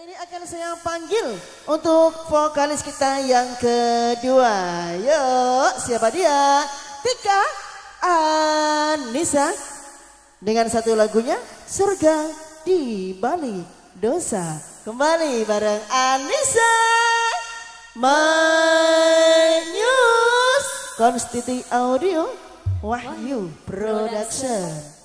Dan ini akan saya panggil untuk vokalis kita yang kedua. Yuk, siapa dia? Tika Anissa dengan satu lagunya Surga di Bali Dosa. Kembali bareng Anissa Manyus Konstiti Audio Wahyu Production.